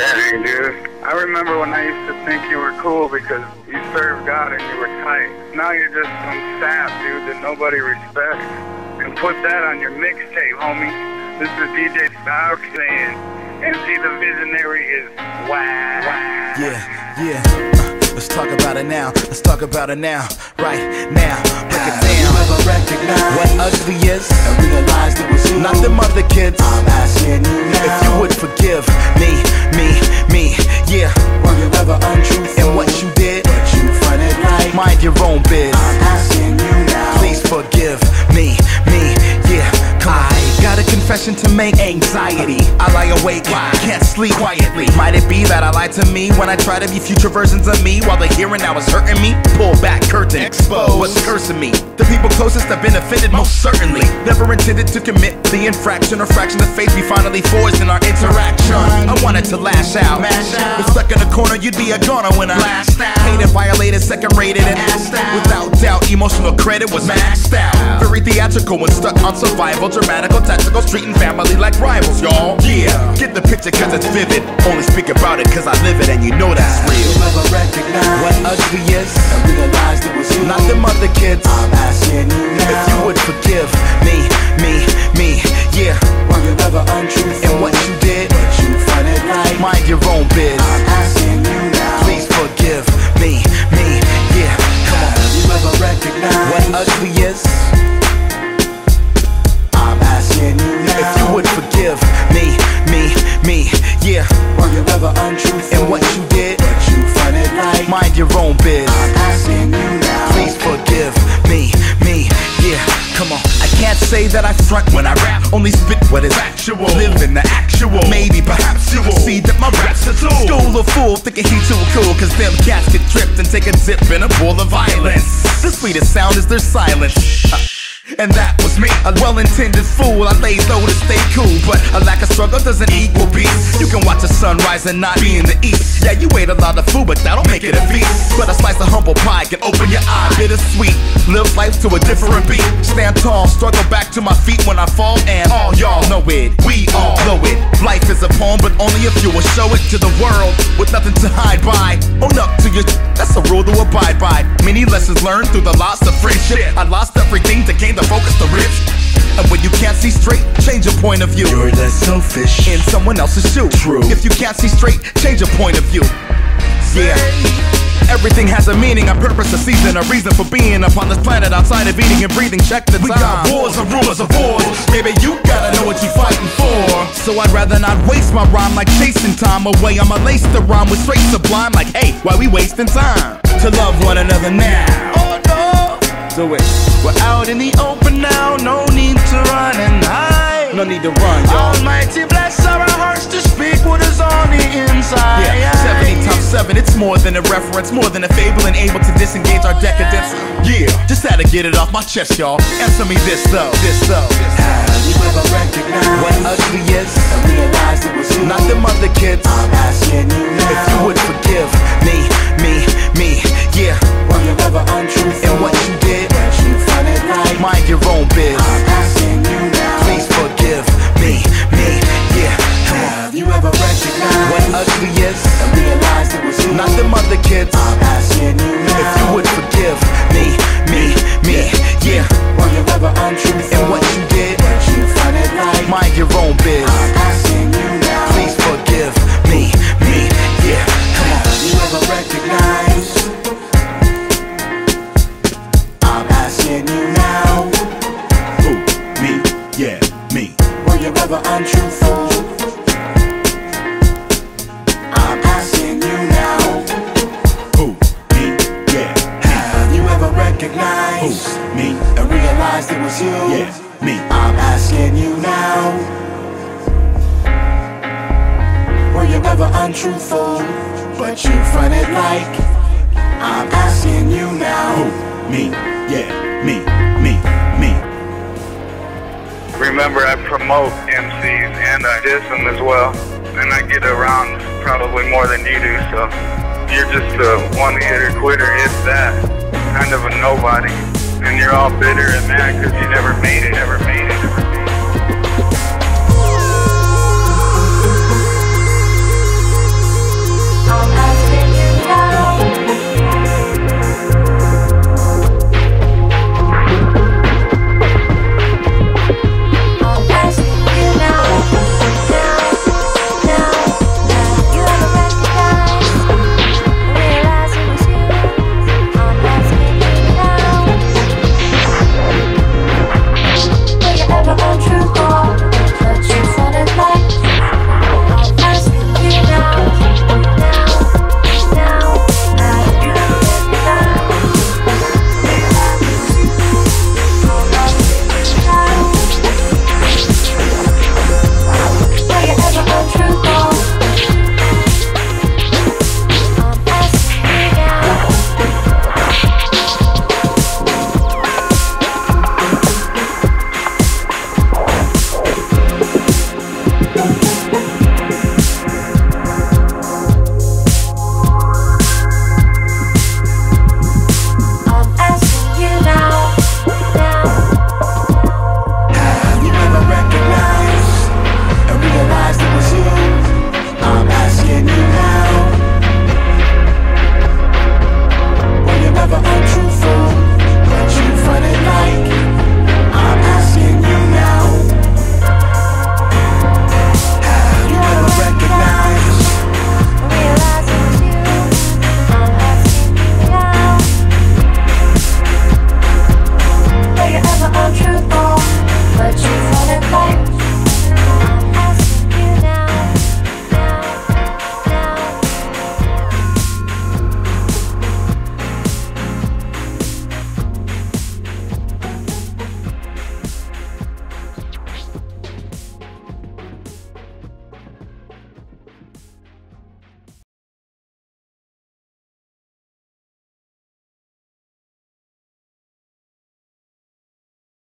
Dang, dude. I remember when I used to think you were cool because you served God and you were tight. Now you're just some sap, dude, that nobody respects. And put that on your mixtape, homie. This is DJ Styles saying, MC the Visionary is whack. Yeah, yeah. Uh, let's talk about it now. Let's talk about it now. Right now. Break it down. You ever recognize What ugly is? and realize it was you? Not them other kids. I'm your own biz. I'm asking you now. Please forgive me, me, yeah. Come on. I got a confession to make. Anxiety. I lie awake, Why? can't sleep quietly. Might it be that I lied to me when I try to be future versions of me while the here and now is hurting me? Pull back curtain, expose what's cursing me. The people closest have been offended, most certainly. Never intended to commit the infraction or fraction of faith we finally forged in our interaction. I wanted to lash out, but stuck in a corner, you'd be a goner when I lashed out. Hated, violated, second rated, and emotional credit was maxed out. Very theatrical and stuck on survival, dramatical, tactical, street and family like rivals, y'all. Yeah, get the picture cause it's vivid. Only speak about it cause I live it and you know that's You real. ever recognize What ugly is, and realize it was you? not them other kids. I'm asking you now. If you would forgive me, that I front when I rap. Only spit what is actual. Live in the actual. Maybe perhaps you will see that my raps are tool. School of fool thinking he too cool. Cause them cats get tripped and take a dip in a pool of violence. The sweetest sound is their silence. Uh, And that was me, a well-intended fool. I lay low to stay cool, but a lack of struggle doesn't equal peace. You can sunrise and not be in the east. Yeah, you ate a lot of food, but that'll make it a feast. But a slice of humble pie can open your eye, bittersweet. Live life to a different beat. Stand tall, struggle back to my feet when I fall, and all y'all know it. We all know it. Life is a poem, but only if you will show it to the world with nothing to hide by. Own up to your. That's rule to abide by. Many lessons learned through the loss of friendship. I lost everything to gain the focus to rich. And when you can't see straight, change your point of view. You're less selfish. In someone else's shoe. True. If you can't see straight, change your point of view. Yeah. Everything has a meaning, a purpose, a season, a reason for being upon this planet outside of eating and breathing. Check the time. We got wars and rumors of wars. Baby, you gotta know what you're fighting for. So I'd rather not waste my rhyme like chasing time away. I'ma lace the rhyme with straight sublime, like, hey, why we wasting time? To love one another now. Oh no. Do it. We're out in the open now, no need to run and hide. No need to run, y'all. Almighty bless our hearts to speak what is on the inside. Yeah, 70 times 7, it's more than a reference, more than a fable and able to disengage our decadence. Yeah, just had to get it off my chest, y'all. Answer me this though, this though. Have you ever recognized What ugly is, and realized it was you? not them other kids. I'm asking you now. If you would forgive me, me, me, yeah. Were you ever untruthful? And what you did, But you like mind your own biz. I'm asking you now. Please forgive me, me, yeah. Have you ever recognized What ugly is, and realized it was you? not them other kids. I'm asking you now. If you would forgive me, You now. Who? Me, yeah, me. Were you ever untruthful? I'm asking you now. Who? Me, yeah, Have you ever recognized Who? Me, and realized it was you? yeah, me. I'm asking you now. Were you ever untruthful? But you fronted like I'm asking you Remember, I promote MCs and I diss them as well. And I get around probably more than you do, so you're just a one hitter quitter, if that. Kind of a nobody. And you're all bitter and mad because you never made it.